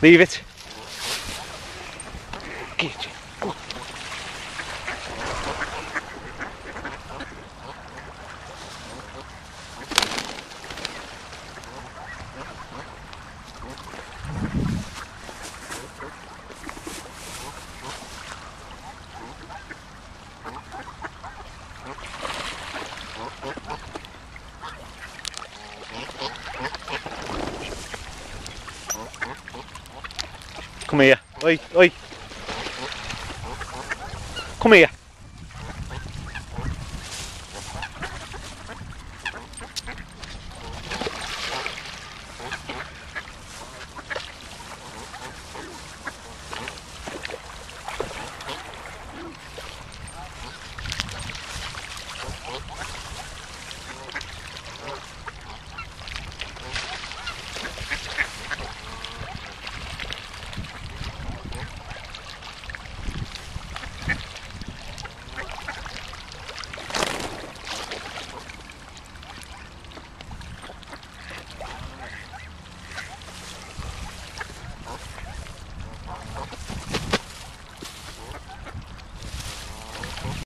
Leave it. Get you. comer. Oi, oi. comer.